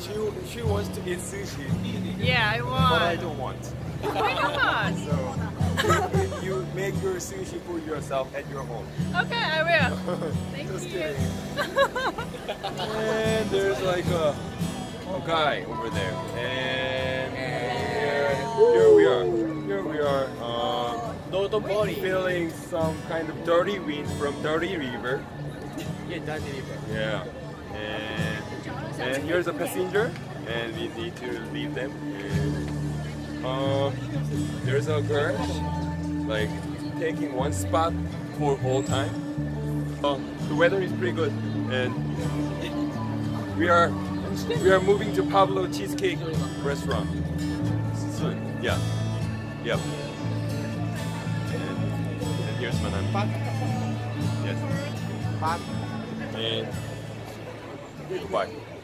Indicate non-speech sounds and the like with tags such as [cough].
She she wants to eat sushi, Yeah, I want. but I don't want. Why not? So you make your sushi for yourself at your home. Okay, I will. [laughs] Thank Just you. kidding. and there's like a, a guy over there, and here, here we are. Here we are. Um, Don't worry. feeling some kind of dirty wind from dirty river. Yeah, that river. Yeah. And, and here's a passenger, and we need to leave them. And, um, there's a girl, like taking one spot for whole time. Um, the weather is pretty good, and we are we are moving to Pablo Cheesecake Restaurant soon. Yeah. Yep. And, and here's Manami. Yes. And goodbye.